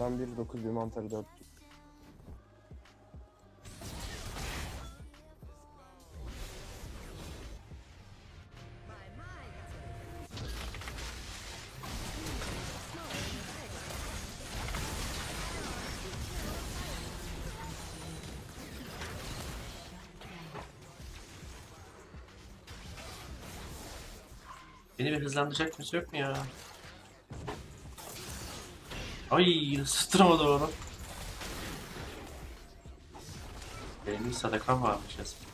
Ben 1 9 bir mantarı 4. Beni bir hızlandıracak kimse yok mu ya? Ay ısıttıramadı onu. Benim sadakam varmış resmen.